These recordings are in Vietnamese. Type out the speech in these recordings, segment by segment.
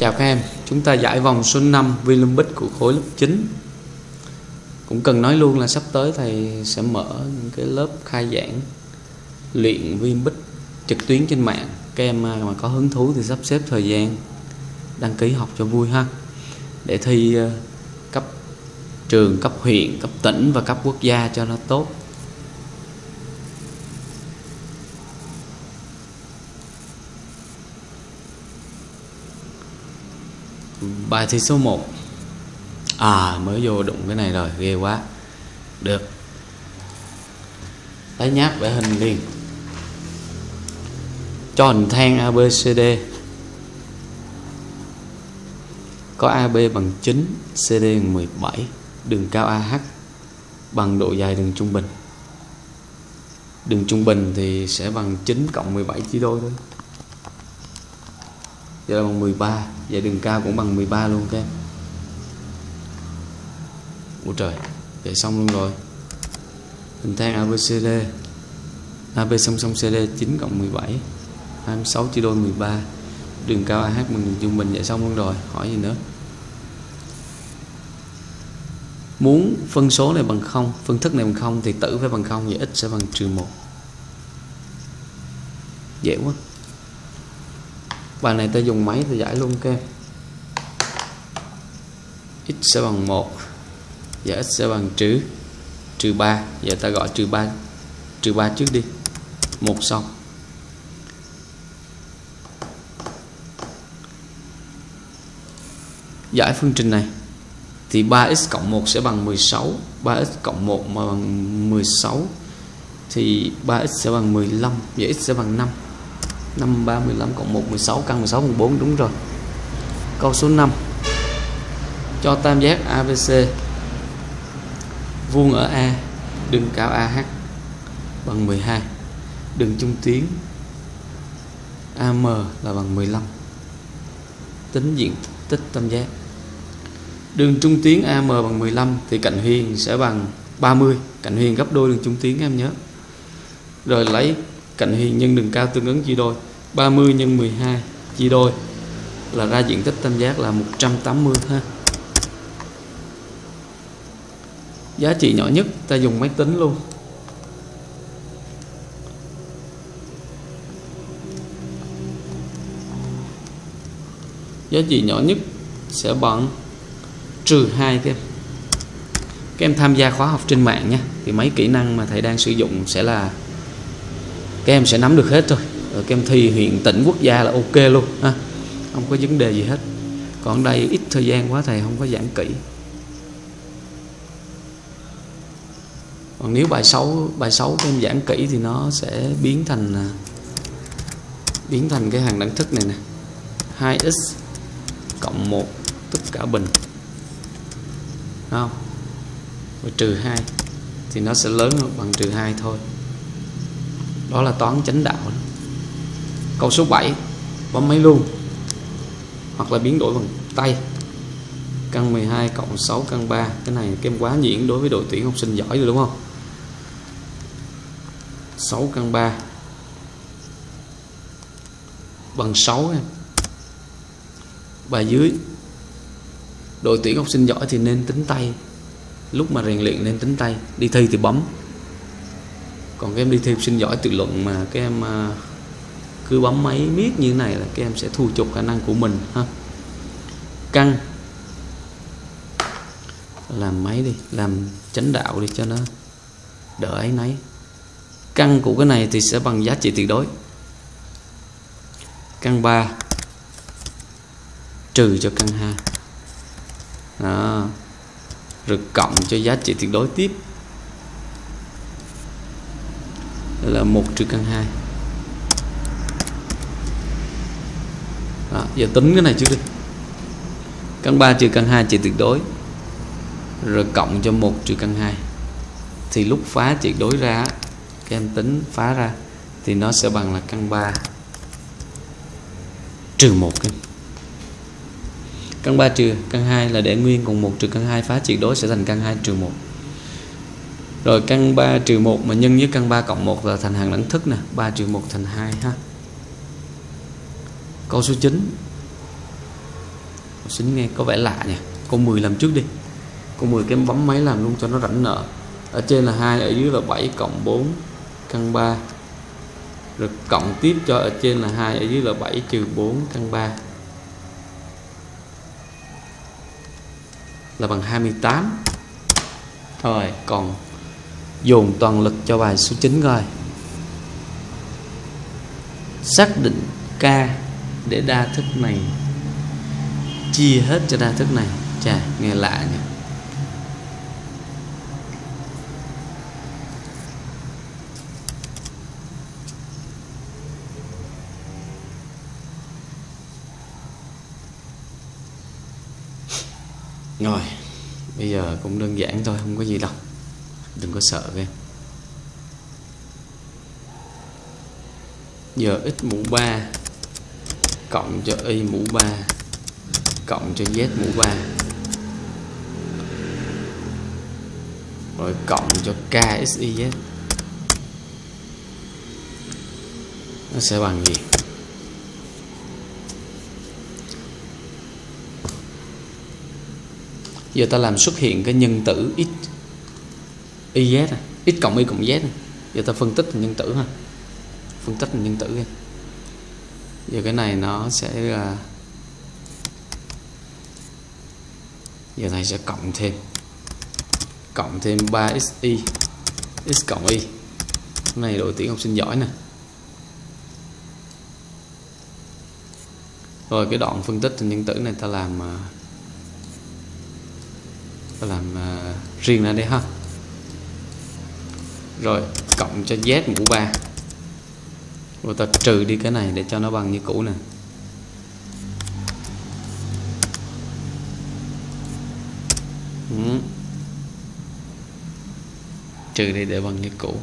Chào các em, chúng ta giải vòng số 5 Vinlumbic của khối lớp 9 Cũng cần nói luôn là sắp tới thầy sẽ mở những cái lớp khai giảng luyện Vinlumbic trực tuyến trên mạng. Các em à, mà có hứng thú thì sắp xếp thời gian đăng ký học cho vui ha. Để thi à, cấp trường, cấp huyện, cấp tỉnh và cấp quốc gia cho nó tốt. Bài thi số 1 À mới vô đụng cái này rồi, ghê quá. Được. Tái nháp vẽ hình liền. Cho hình thang ABCD Có AB bằng 9 CD bằng 17 Đường cao AH Bằng độ dài đường trung bình. Đường trung bình thì sẽ bằng 9 cộng 17 chia đôi thôi. Vậy là bằng 13 Vậy đường cao cũng bằng 13 luôn các em. Ủa trời, Vậy xong luôn rồi. Hình thang ABCD AB song song CD 9 cộng 17 26 chia đôi 13 Đường cao AH bằng đường trung bình, Vậy xong luôn rồi. Hỏi gì nữa? Muốn phân số này bằng 0 Phân thức này bằng 0 Thì tử phải bằng 0 Vậy x sẽ bằng trừ 1 Dễ quá. Bài này ta dùng máy ta giải luôn các em X sẽ bằng 1 Và x sẽ bằng trừ Trừ 3 Giờ ta gọi trừ 3 Trừ 3 trước đi. Một xong. Giải phương trình này Thì 3x cộng 1 sẽ bằng 16 3x cộng 1 mà bằng 16 Thì 3x sẽ bằng 15 Vậy x sẽ bằng 5 5, 3, 15 cộng 1, 16 căn 16 14 đúng rồi. Câu số 5 Cho tam giác ABC Vuông ở A Đường cao AH Bằng 12 Đường trung tuyến AM là bằng 15 Tính diện tích tam giác. Đường trung tuyến AM bằng 15 Thì cạnh huyền sẽ bằng 30 Cạnh huyền gấp đôi đường trung tuyến em nhớ. Rồi lấy cạnh huyền nhân đường cao tương ứng chia đôi. 30 nhân 12 chia đôi là ra diện tích tam giác là 180 ha. Giá trị nhỏ nhất, ta dùng máy tính luôn. Giá trị nhỏ nhất sẽ bằng trừ 2 các em các em tham gia khóa học trên mạng nha, thì mấy kỹ năng mà thầy đang sử dụng sẽ là các em sẽ nắm được hết thôi. Rồi các em thi huyện, tỉnh, quốc gia là ok luôn, ha. Không có vấn đề gì hết. Còn đây ít thời gian quá thầy, không có giảng kỹ. Còn nếu bài 6 bài 6 các em giảng kỹ thì nó sẽ biến thành à, biến thành cái hàng đẳng thức này nè. 2x cộng 1 tất cả bình. Không? Và trừ 2 thì nó sẽ lớn hơn bằng trừ 2 thôi đó là toán chánh đạo. Câu số 7 bấm máy luôn, hoặc là biến đổi bằng tay. Căn 12 cộng 6 căn 3 cái này kem quá nhiễn đối với đội tuyển học sinh giỏi rồi đúng không? 6 căn 3 bằng 6 em. Bài dưới, đội tuyển học sinh giỏi thì nên tính tay. Lúc mà rèn luyện nên tính tay. Đi thi thì bấm còn các em đi thi học sinh giỏi tự luận mà các em à, cứ bấm máy miết như thế này là các em sẽ thu chục khả năng của mình, ha. Căng. Làm máy đi, làm chánh đạo đi cho nó đỡ ấy nấy căn của cái này thì sẽ bằng giá trị tuyệt đối. Căn 3 trừ cho căn 2 đó. Rồi cộng cho giá trị tuyệt đối tiếp. Là 1 trừ căn 2 đó, giờ tính cái này trước đi. Căn 3 trừ căn 2 trị tuyệt đối rồi cộng cho 1 trừ căn 2 thì lúc phá tuyệt đối ra các em tính phá ra thì nó sẽ bằng là căn 3 trừ 1 em căn 3 trừ căn 2 là để nguyên còn 1 trừ căn 2 phá tuyệt đối sẽ thành căn 2 trừ 1 rồi căn 3 trừ 1 mà nhân với căn 3 cộng 1 là thành hàng đẳng thức nè. 3 trừ 1 thành 2 ha. Câu số 9 học sinh nghe có vẻ lạ nha câu 10 làm trước đi. Câu 10 cái em bấm máy làm luôn cho nó rảnh nợ. Ở trên là 2 ở dưới là 7 cộng 4 căn 3 rồi cộng tiếp cho ở trên là 2 ở dưới là 7 trừ 4 căn 3 là bằng 28 rồi, còn dồn toàn lực cho bài số 9 coi xác định k để đa thức này, chia hết cho đa thức này. Chà, nghe lạ nhỉ. Rồi, bây giờ cũng đơn giản thôi, không có gì đâu đừng có sợ em giờ x mũ 3 cộng cho y mũ 3 cộng cho z mũ 3 rồi cộng cho k, x, y, z. Nó sẽ bằng gì? Giờ ta làm xuất hiện cái nhân tử x y z à. x cộng y cộng z à. giờ ta phân tích thành nhân tử ha. Phân tích thành nhân tử đi. Giờ cái này nó sẽ là giờ này sẽ cộng thêm. Cộng thêm 3xy x cộng y. Cái này đội tuyển học sinh giỏi nè. Rồi cái đoạn phân tích thành nhân tử này ta làm à, ta làm uh, riêng ra đây ha rồi, cộng cho z mũ 3 rồi ta trừ đi cái này để cho nó bằng như cũ nè. Ừ. trừ đi để bằng như cũ.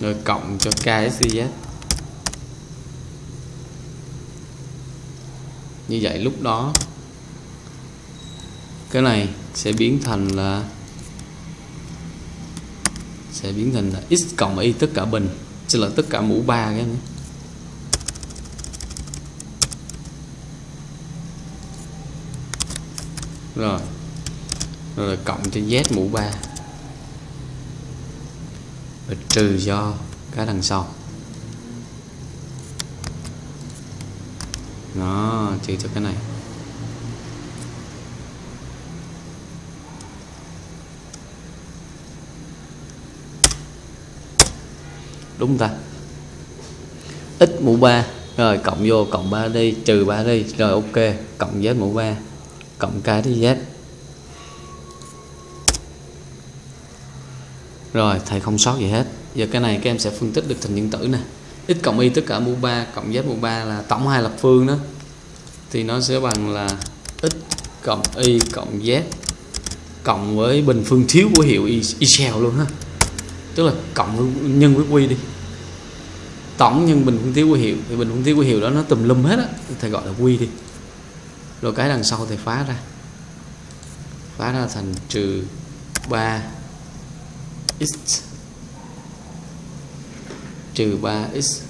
Rồi cộng cho KSZ như vậy lúc đó, cái này sẽ biến thành là, sẽ biến thành là x cộng y tất cả bình, sẽ là tất cả mũ 3 cái này. rồi rồi cộng cho z mũ 3 rồi trừ cho cái đằng sau nó trừ cho cái này. Đúng ta. X mũ 3 rồi, cộng vô, cộng 3 đi, trừ 3 đi. Rồi, ok. Cộng z mũ 3 cộng k đi z. Rồi, thầy không sót gì hết. Giờ cái này các em sẽ phân tích được thành nhân tử nè x cộng y tất cả mũ 3 cộng z mũ 3 là tổng hai lập phương đó. Thì nó sẽ bằng là x cộng y cộng z cộng với bình phương thiếu của hiệu y, y xèo luôn ha. Tức là cộng nhân với quy đi. Tổng nhân bình phương thiếu của hiệu thì bình phương thiếu của hiệu đó nó tùm lum hết á thầy gọi là quy đi. Rồi cái đằng sau thầy phá ra. Phá ra thành trừ 3 x trừ 3x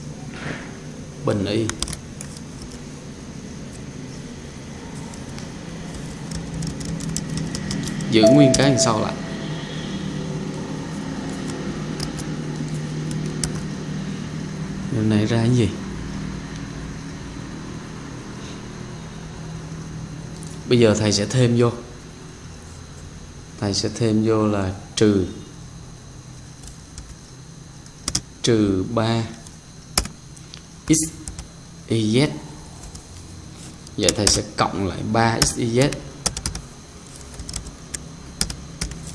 bình y. Giữ nguyên cái đằng sau lại. Điều này ra cái gì? Bây giờ thầy sẽ thêm vô. Thầy sẽ thêm vô là trừ trừ 3 x, y, z. Vậy thầy sẽ cộng lại 3 x, y, z.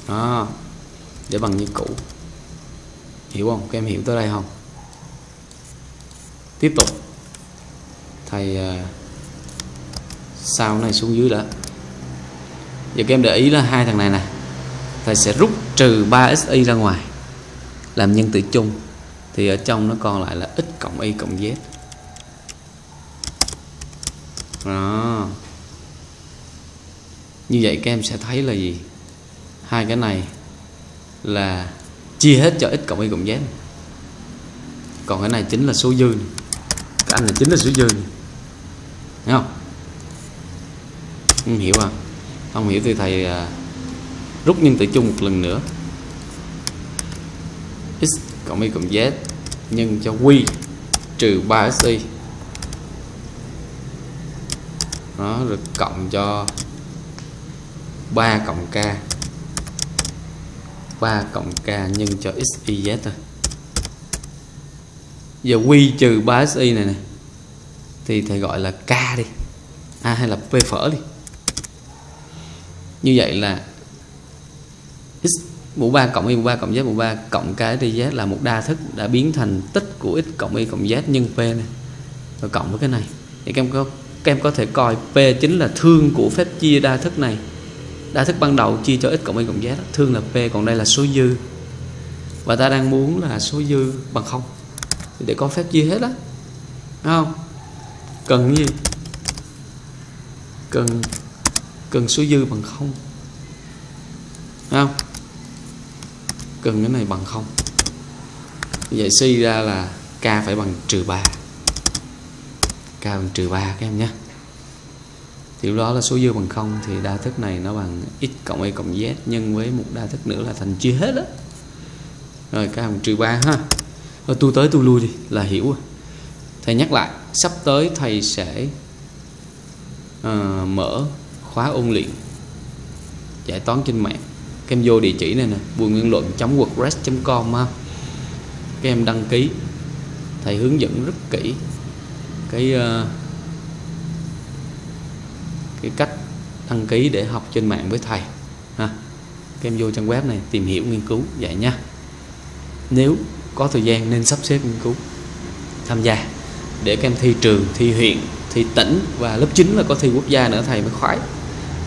Đó. Để bằng như cũ. Hiểu không? Các em hiểu tới đây không? Tiếp tục. Thầy à, sau này xuống dưới đã. Giờ các em để ý là hai thằng này nè. Thầy sẽ rút trừ 3xy ra ngoài. Làm nhân tử chung thì ở trong nó còn lại là x cộng y cộng z. Đó. Như vậy các em sẽ thấy là gì? Hai cái này là chia hết cho x cộng y cộng z. Còn cái này chính là số dư này. cái anh này chính là số dư này. Thấy không? Không hiểu không không hiểu thì thầy à, rút nhân tử chung một lần nữa. X cộng y cộng z nhân cho q trừ 3xy nó được cộng cho 3 cộng k. 3 cộng k nhân cho x y z thôi. Giờ q trừ 3xy này nè thì thầy gọi là k đi. À, hay là p phở đi. Như vậy là mũ 3 cộng y, mũ 3 cộng z, mũ 3 cộng cái y z là một đa thức đã biến thành tích của x cộng y cộng z nhân p này. Rồi cộng với cái này. Thì các em có, các em có thể coi p chính là thương của phép chia đa thức này. Đa thức ban đầu chia cho x cộng y cộng z thương là p, còn đây là số dư. Và ta đang muốn là số dư bằng không. Thì để có phép chia hết đó không? Cần gì? Cần cần số dư bằng không. Không? Cần cái này bằng không. Vậy suy ra là k phải bằng trừ 3 k bằng trừ 3 các em nhé. Thì đó là số dư bằng không thì đa thức này nó bằng x cộng y cộng z nhân với một đa thức nữa là thành chia hết đó rồi k bằng trừ 3 ha. Rồi tu tới tu lui đi là hiểu rồi. Thầy nhắc lại sắp tới thầy sẽ uh, mở khóa ôn luyện giải toán trên mạng các em vô địa chỉ này nè, bùi nguyên luận wordpress com ha. Các em đăng ký, thầy hướng dẫn rất kỹ cái ờ, cái cách đăng ký để học trên mạng với thầy ha. Các em vô trang web này, tìm hiểu nghiên cứu, vậy nha. Nếu có thời gian nên sắp xếp nghiên cứu, tham gia. Để các em thi trường, thi huyện, thi tỉnh và lớp 9 là có thi quốc gia nữa, thầy mới khoái.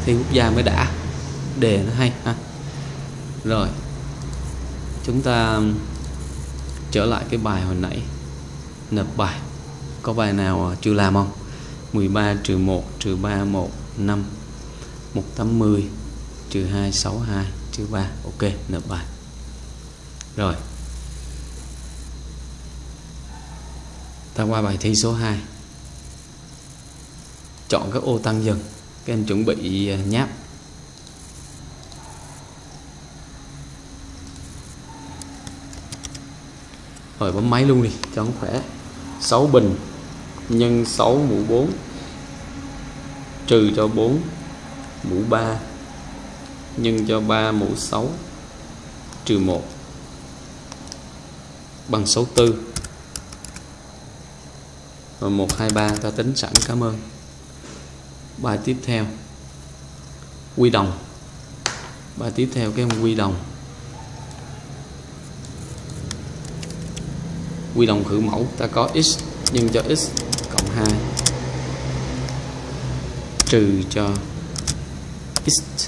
Thi quốc gia mới đã. Đề nó hay ha rồi, chúng ta trở lại cái bài hồi nãy, nộp bài. Có bài nào chưa làm không? 13 trừ 1 trừ 3 1 5 180 trừ 2 6 2 trừ 3 ok, nộp bài. Rồi. Ta qua bài thi số 2 chọn các ô tăng dần. Các em chuẩn bị nháp. Rồi bấm máy luôn đi, cho nó khỏe. 6 bình nhân 6 mũ 4 trừ cho 4 mũ 3 nhân cho 3 mũ 6 trừ 1 bằng 64 rồi 1 2 3 ta tính sẵn, cảm ơn. Bài tiếp theo. Quy đồng. Bài tiếp theo, cái quy đồng. Quy đồng khử mẫu, ta có x nhân cho x cộng 2 trừ cho x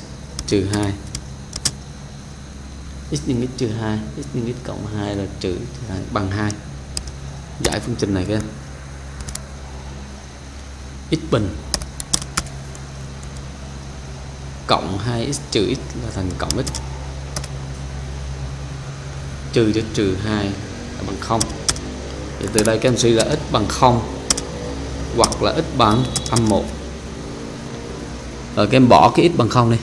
trừ 2 x nhân x trừ 2 x nhân x cộng 2 là trừ 2 bằng 2 giải phương trình này các em. X bình cộng 2x trừ x là thành cộng x. Trừ cho trừ 2 là bằng 0 thì từ đây các em suy ra x bằng 0 hoặc là x bằng âm 1 rồi các em bỏ cái x bằng 0 đi,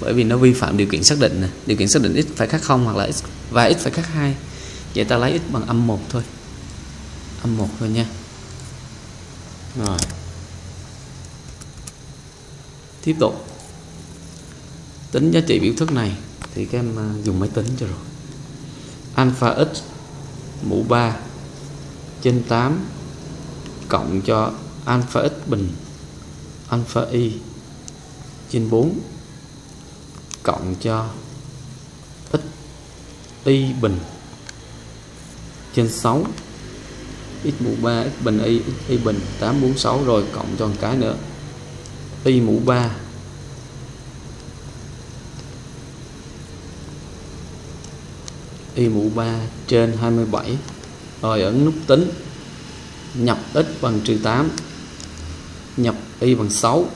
bởi vì nó vi phạm điều kiện xác định này. điều kiện xác định x phải khác 0 hoặc là x và x phải khác 2 vậy ta lấy x bằng âm 1 thôi. Âm 1 thôi nha. Rồi. Tiếp tục. Tính giá trị biểu thức này thì các em à, dùng máy tính cho rồi. Alpha x mũ 3 trên 8 cộng cho alpha x bình, alpha y trên 4 cộng cho x y bình, trên 6 x mũ 3 x bình y, x y bình 846 rồi cộng cho một cái nữa, y mũ 3 y mũ 3 trên 27 rồi ấn nút tính. Nhập x bằng trừ 8 nhập y bằng 6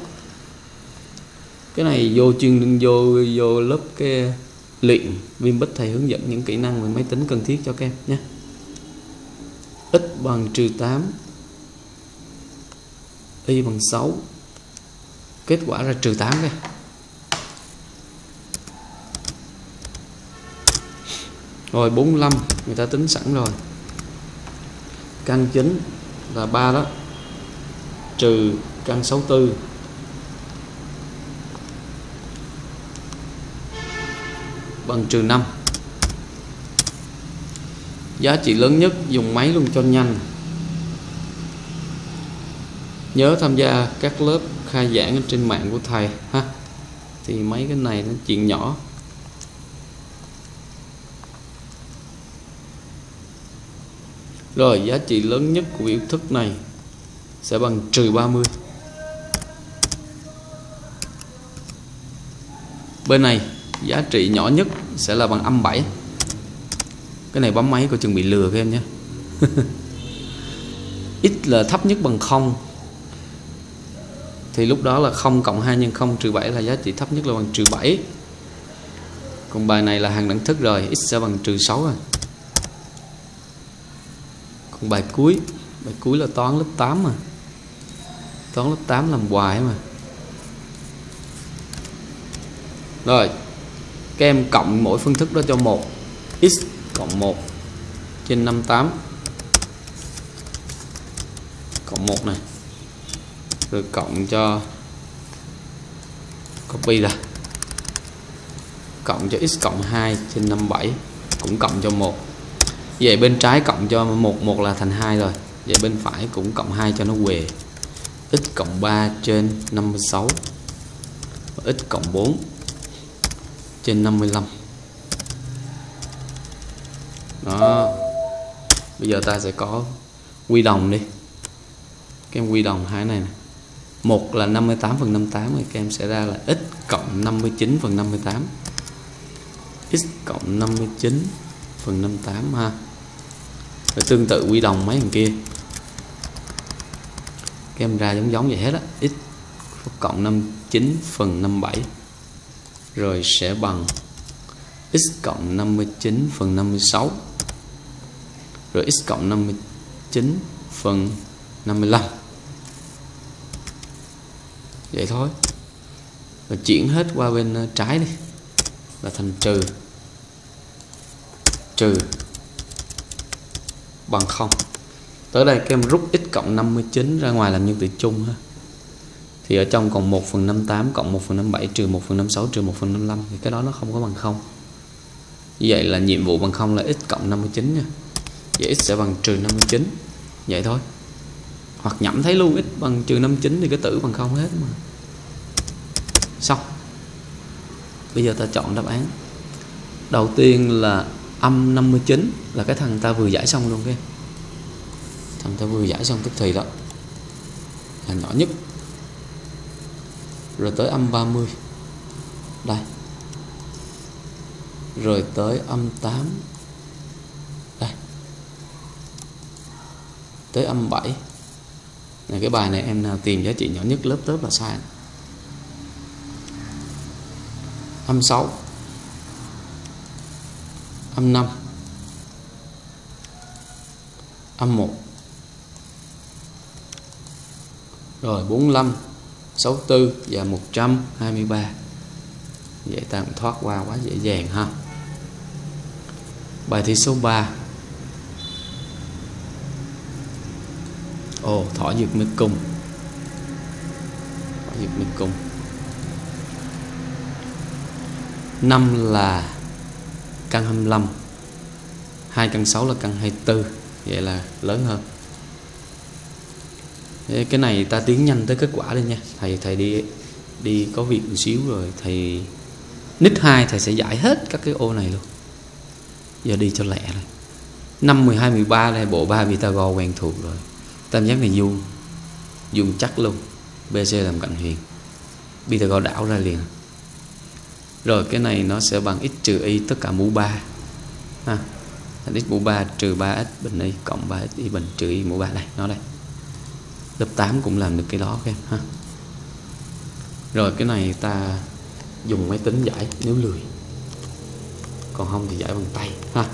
cái này vô chuyên vô vô lớp cái luyện viên bích thầy hướng dẫn những kỹ năng về máy tính cần thiết cho các em nhé. X bằng trừ 8 y bằng 6 kết quả là trừ 8 đây. Rồi 45 người ta tính sẵn rồi căn chính là 3 đó, trừ căn 64 bằng trừ 5 giá trị lớn nhất dùng máy luôn cho nhanh. Nhớ tham gia các lớp khai giảng trên mạng của thầy ha. Thì mấy cái này nó chuyện nhỏ. Rồi, giá trị lớn nhất của biểu thức này sẽ bằng trừ 30 bên này, giá trị nhỏ nhất sẽ là bằng âm 7 cái này bấm máy coi chừng bị lừa các em nhé. X là thấp nhất bằng 0 thì lúc đó là 0 cộng 2 nhân 0 trừ 7 là giá trị thấp nhất là bằng trừ 7 còn bài này là hàng đẳng thức rồi x sẽ bằng trừ 6 rồi còn bài cuối. Bài cuối là toán lớp 8 mà. Toán lớp 8 làm hoài mà. Rồi. Các em cộng mỗi phương thức đó cho một. X cộng 1 trên 58 cộng 1 này. Rồi cộng cho copy ra. Cộng cho x cộng 2 trên 57 cũng cộng cho 1 vậy bên trái cộng cho 1 1 là thành hai rồi. Vậy bên phải cũng cộng 2 cho nó về x cộng 3 trên 56 và x cộng 4 trên 55 đó. Bây giờ ta sẽ có quy đồng đi. Các em quy đồng hai này nè. Một là 58 phần 58 thì các em sẽ ra là x cộng 59 phần 58 x cộng 59 phần 58 ha rồi tương tự quy đồng mấy thằng kia. Các em ra giống giống vậy hết á. X cộng 59 phần 57 rồi sẽ bằng x cộng 59 phần 56 rồi x cộng 59 phần 55 vậy thôi. Rồi chuyển hết qua bên ờ, trái đi. Là thành trừ. Trừ bằng 0 tới đây các em rút x cộng 59 ra ngoài làm nhân tử chung ha. Thì ở trong còn 1 phần 58 cộng 1 phần 57 trừ 1 phần 56 trừ 1 phần 55 thì cái đó nó không có bằng 0 như vậy là nhiệm vụ bằng 0 là x cộng 59 nha. Vậy x sẽ bằng trừ 59 vậy thôi. Hoặc nhẩm thấy luôn x bằng trừ 59 thì cái tử bằng 0 hết mà. Xong. Bây giờ ta chọn đáp án. Đầu tiên là âm 59 là cái thằng ta vừa giải xong luôn kia thằng ta vừa giải xong tức thì đó. Là nhỏ nhất. Rồi tới âm 30 đây. Rồi tới âm 8 đây. Tới âm 7 này, cái bài này em nào tìm giá trị nhỏ nhất lớp tớp là sai. Âm 6 âm 5 âm 1 rồi 45 64 và 123 vậy ta cũng thoát qua quá dễ dàng ha. Bài thi số 3 ồ, thỏ dược mê cung. Thỏ dược mê cung. Năm là căn 25 hai căn 6 là căn 24 vậy là lớn hơn. Cái này ta tiến nhanh tới kết quả đi nha. Thầy thầy đi đi có việc một xíu rồi thầy, nít 2 thầy sẽ giải hết các cái ô này luôn. Giờ đi cho lẹ rồi. Năm 12 13 này bộ ba Pythagore quen thuộc rồi. Tam giác này vuông vuông chắc luôn. BC làm cạnh huyền. Pythagore đảo ra liền rồi cái này nó sẽ bằng x trừ y tất cả mũ 3 ha. Thành x mũ 3 trừ 3x bình y cộng 3x y bình trừ y mũ 3 này nó đây. Lớp 8 cũng làm được cái đó, các em, ha. Rồi cái này ta dùng máy tính giải, nếu lười. Còn không thì giải bằng tay, ha.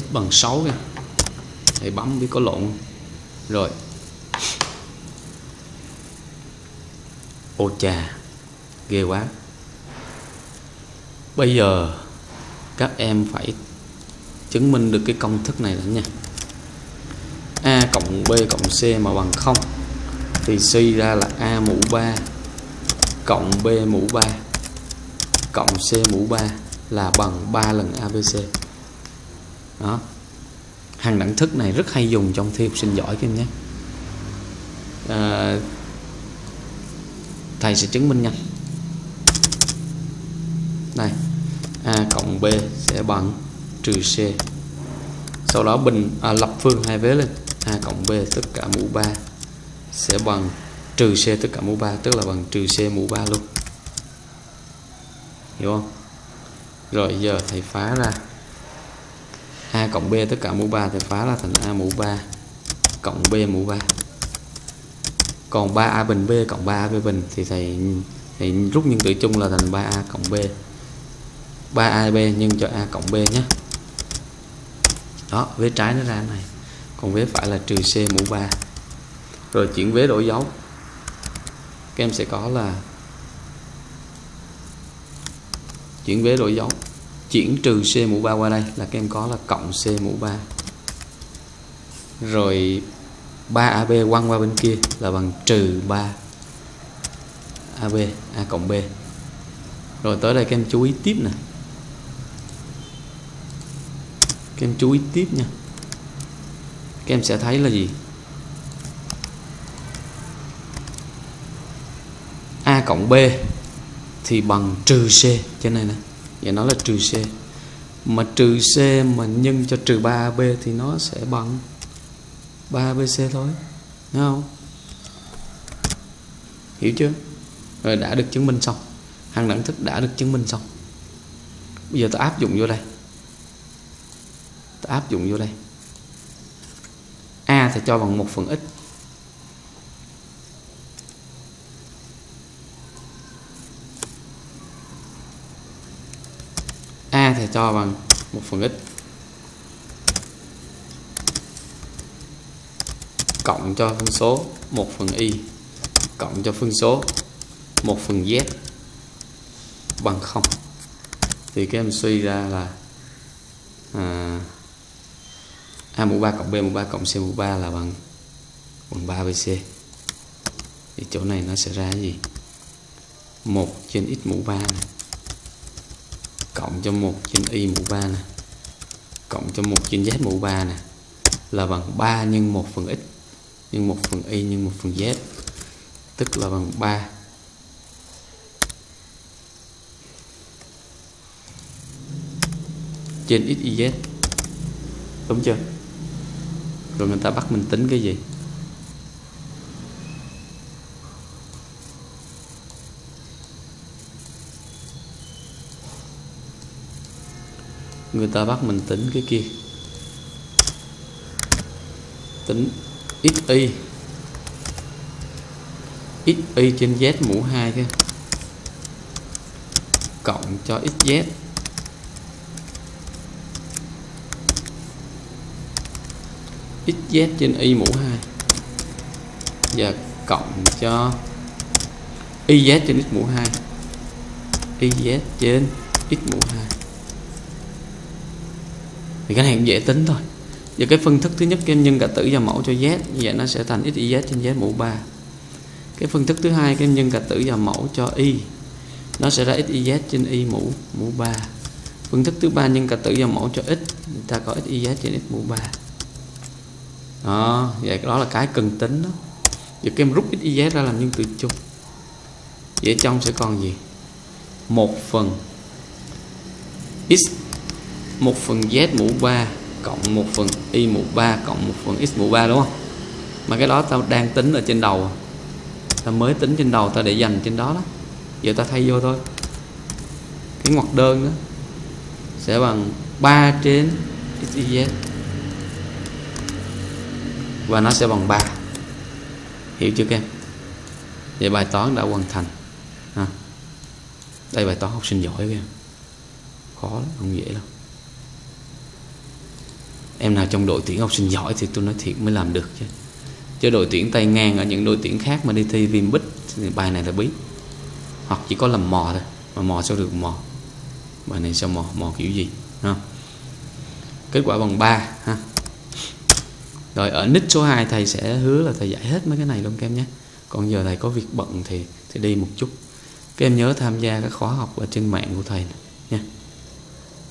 X bằng 6 nha. Thầy bấm biết có lộn. Không? rồi. Ô chà ghê quá. Bây giờ các em phải chứng minh được cái công thức này đã nha. A cộng b cộng c mà bằng 0 thì suy ra là a mũ 3 cộng b mũ 3 cộng c mũ 3 là bằng 3 lần abc đó. Hàng đẳng thức này rất hay dùng trong thi học sinh giỏi các em nhé. À, thầy sẽ chứng minh nhanh này a cộng b sẽ bằng trừ c. Sau đó bình à, lập phương hai vế lên. A cộng b tất cả mũ 3 sẽ bằng trừ c tất cả mũ 3 tức là bằng trừ c mũ 3 luôn. Hiểu không? Rồi giờ thầy phá ra a cộng b tất cả mũ 3 thì phá ra thành a mũ 3 cộng b mũ 3 còn 3a bình b cộng 3ab bình thì thầy thì rút nhân tử chung là thành 3a cộng b. 3ab nhân cho a cộng b nhé. Đó, vế trái nó ra này. Còn vế phải là trừ c mũ 3 rồi chuyển vế đổi dấu. Các em sẽ có là chuyển vế đổi dấu chuyển trừ c mũ 3 qua đây, là các em có là cộng c mũ 3 rồi 3AB quăng qua bên kia là bằng trừ 3 AB A cộng B. Rồi tới đây các em chú ý tiếp nè. Các em chú ý tiếp nha. Các em sẽ thấy là gì? A cộng B thì bằng trừ C. Trên này nè vậy nó là trừ C. Mà trừ C mà nhân cho trừ 3b thì nó sẽ bằng 3bc thôi. Đúng không? Hiểu chưa? Rồi đã được chứng minh xong. Hàng đẳng thức đã được chứng minh xong. Bây giờ ta áp dụng vô đây. Ta áp dụng vô đây. A thì cho bằng 1 phần x A thì cho bằng 1 phần x cộng cho phân số 1 phần y cộng cho phân số 1 phần z bằng 0 thì các em suy ra là à, a mũ 3 cộng b mũ 3 cộng c mũ 3 là bằng bằng 3bc thì chỗ này nó sẽ ra gì? 1 trên x mũ 3 này cộng cho 1 trên y mũ 3 nè, cộng cho 1 trên z mũ 3 nè, là bằng 3 nhân 1 phần x, nhân 1 phần y, nhân 1 phần z, tức là bằng 3 trên x y z. Đúng chưa? Rồi người ta bắt mình tính cái gì? Người ta bắt mình tính cái kia. Tính xy xy trên z mũ 2 kia cộng cho xz xz trên y mũ 2 và cộng cho y z trên x mũ 2 y z trên x mũ 2 thì cái này cũng dễ tính thôi. Và cái phân thức thứ nhất kem nhân cả tử và mẫu cho z Như vậy nó sẽ thành x y z trên z mũ 3 Cái phân thức thứ hai kem nhân cả tử và mẫu cho y Nó sẽ ra x y z trên y mũ mũ 3 Phân thức thứ ba nhân cả tử và mẫu cho x Người ta có x y z trên x mũ 3 Đó, vậy đó là cái cần tính đó. Giờ kem rút x y z ra làm nhân tử chung. Vậy trong sẽ còn gì? Một phần. X 1 phần z mũ 3 cộng 1 phần y mũ 3 cộng 1 phần x mũ 3 đúng không? Mà cái đó tao đang tính ở trên đầu. Tao mới tính trên đầu tao để dành trên đó đó. Giờ tao thay vô thôi. Cái ngoặc đơn đó sẽ bằng 3 trên x y z. Và nó sẽ bằng 3 hiểu chưa các em? Vậy bài toán đã hoàn thành. À. đây bài toán học sinh giỏi các em. Khó lắm, không dễ đâu em nào trong đội tuyển học sinh giỏi thì tôi nói thiệt mới làm được chứ. Chứ đội tuyển tay ngang ở những đội tuyển khác mà đi thi Vinbit thì bài này là bí. Hoặc chỉ có làm mò thôi mà mò sao được mò? Bài này sao mò? Mò kiểu gì? Ha kết quả bằng 3 ha. Rồi ở nick số 2 thầy sẽ hứa là thầy giải hết mấy cái này luôn các em nhé. Còn giờ thầy có việc bận thì thì đi một chút. Các em nhớ tham gia các khóa học ở trên mạng của thầy này, nha.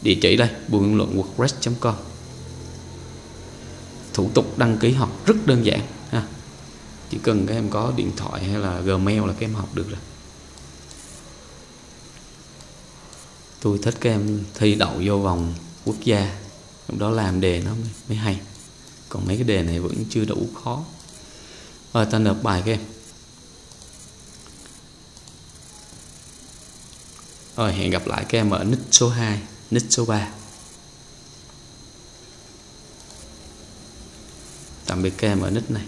Địa chỉ đây buồng luận wordpress.com thủ tục đăng ký học rất đơn giản ha. Chỉ cần các em có điện thoại hay là gmail là các em học được rồi. Tôi thích các em thi đậu vô vòng quốc gia lúc đó làm đề nó mới, hay. Còn mấy cái đề này vẫn chưa đủ khó. Rồi ta nộp bài các em. Rồi hẹn gặp lại các em ở nick số 2 nick số 3 tạm biệt các em ở nick này.